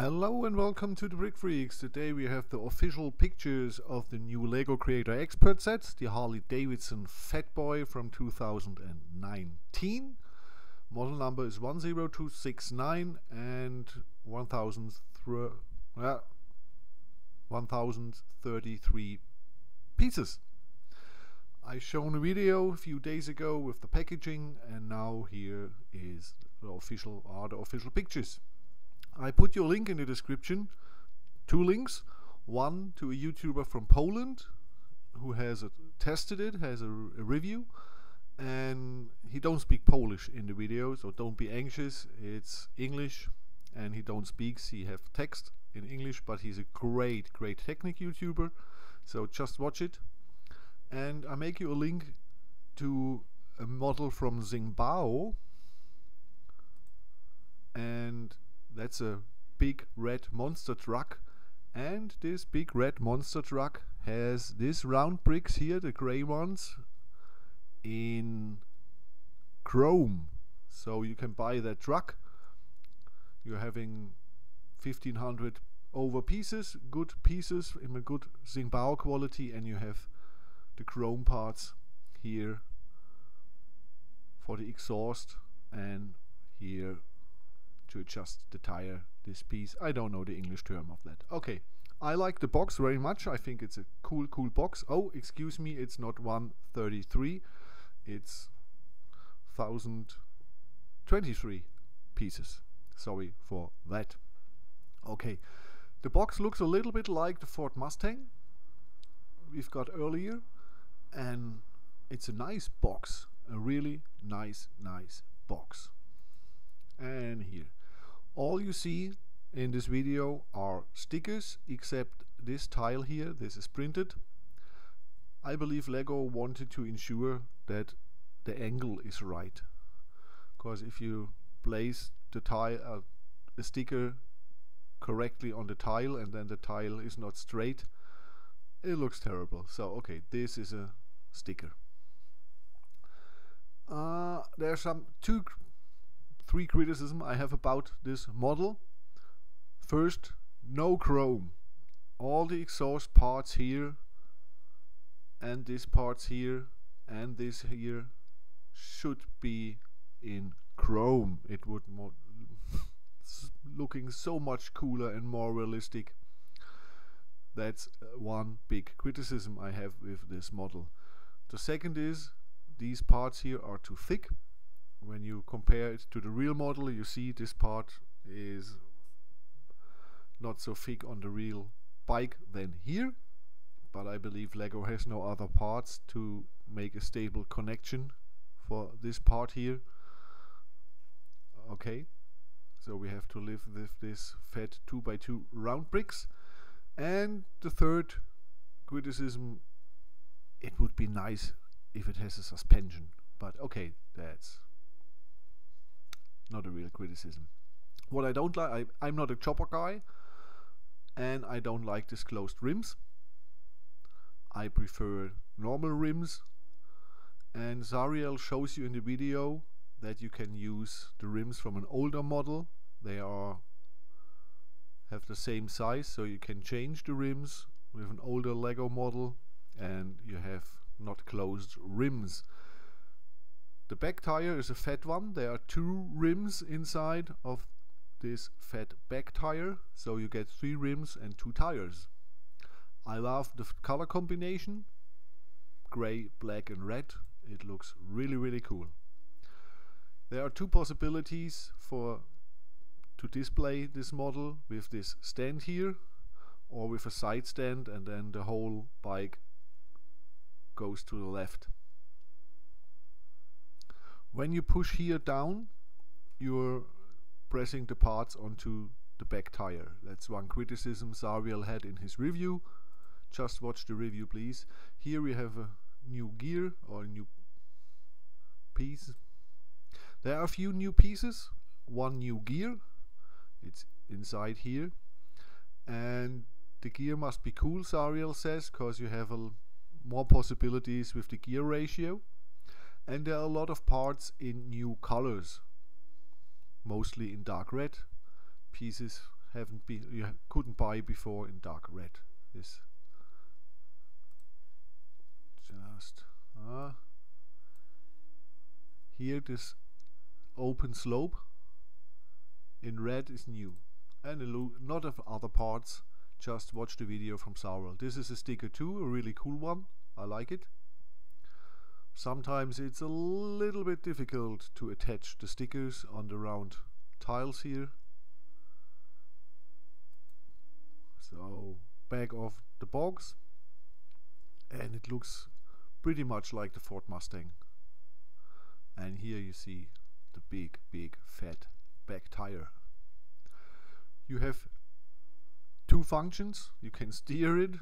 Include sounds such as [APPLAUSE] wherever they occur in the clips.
Hello and welcome to the Brick Freaks. Today we have the official pictures of the new LEGO Creator Expert set, the Harley Davidson Fat Boy from 2019. Model number is 10269 and 1033 pieces. I shown a video a few days ago with the packaging and now here is the official are the official pictures. I put your link in the description. Two links. One to a YouTuber from Poland who has a, tested it, has a, a review, and he don't speak Polish in the video, so don't be anxious. It's English, and he don't speaks. He have text in English, but he's a great, great technic YouTuber. So just watch it. And I make you a link to a model from Xingbao, and that's a big red monster truck. And this big red monster truck has these round bricks here the gray ones in chrome. So you can buy that truck. You're having 1500 over pieces good pieces in a good Xingbao quality and you have the chrome parts here for the exhaust and here to adjust the tire this piece. I don't know the English term of that. Okay I like the box very much. I think it's a cool cool box. Oh excuse me it's not 133 it's 1023 pieces. Sorry for that. Okay the box looks a little bit like the Ford Mustang we've got earlier and it's a nice box a really nice nice box. And here all you see in this video are stickers except this tile here. This is printed. I believe Lego wanted to ensure that the angle is right because if you place the tile uh, a sticker correctly on the tile and then the tile is not straight it looks terrible. So okay this is a sticker. Uh, there are some two three criticism I have about this model. First, no chrome. All the exhaust parts here and these parts here and this here should be in chrome. It would more [LAUGHS] looking so much cooler and more realistic. That's uh, one big criticism I have with this model. The second is these parts here are too thick when you compare it to the real model you see this part is not so thick on the real bike than here but I believe Lego has no other parts to make a stable connection for this part here. Okay so we have to live with this fat 2x2 round bricks. And the third criticism it would be nice if it has a suspension but okay that's not a real criticism. What I don't like, I'm not a chopper guy, and I don't like disclosed rims. I prefer normal rims, and Sariel shows you in the video that you can use the rims from an older model. They are have the same size, so you can change the rims with an older Lego model, and you have not closed rims. The back tire is a fat one. There are two rims inside of this fat back tire, so you get three rims and two tires. I love the color combination, gray, black and red. It looks really really cool. There are two possibilities for to display this model with this stand here or with a side stand and then the whole bike goes to the left. When you push here down, you're pressing the parts onto the back tire. That's one criticism Sariel had in his review. Just watch the review please. Here we have a new gear or a new piece. There are a few new pieces. One new gear. It's inside here. And the gear must be cool, Sariel says, because you have more possibilities with the gear ratio and there are a lot of parts in new colors mostly in dark red pieces haven't been you couldn't buy before in dark red. This just uh, here this open slope in red is new and a lot of other parts just watch the video from Sariel. This is a sticker too, a really cool one. I like it. Sometimes it's a little bit difficult to attach the stickers on the round tiles here. So back of the box and it looks pretty much like the Ford Mustang. And here you see the big, big, fat back tire. You have two functions. You can [LAUGHS] steer it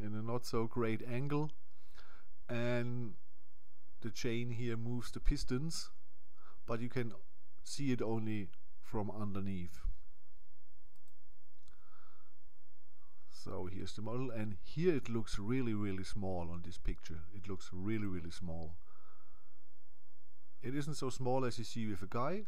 in a not so great angle and the chain here moves the pistons but you can see it only from underneath. So here's the model and here it looks really really small on this picture. It looks really really small. It isn't so small as you see with a guy.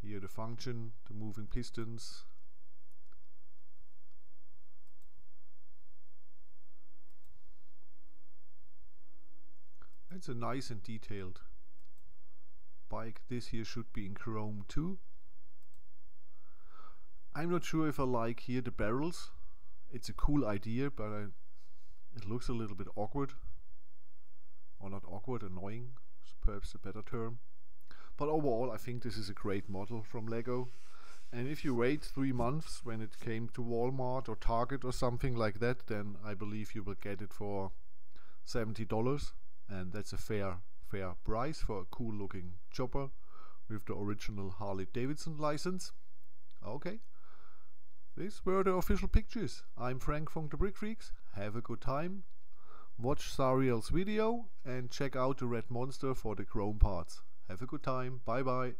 Here the function, the moving pistons. It's a nice and detailed bike. This here should be in chrome too. I'm not sure if I like here the barrels. It's a cool idea, but I, it looks a little bit awkward. Or not awkward, annoying, is perhaps a better term. But overall, I think this is a great model from Lego. And if you wait three months when it came to Walmart or Target or something like that, then I believe you will get it for $70 and that's a fair fair price for a cool looking chopper with the original Harley Davidson license. Okay, these were the official pictures. I'm Frank from the Brick Freaks. Have a good time. Watch Sariel's video and check out the Red Monster for the chrome parts. Have a good time. Bye bye.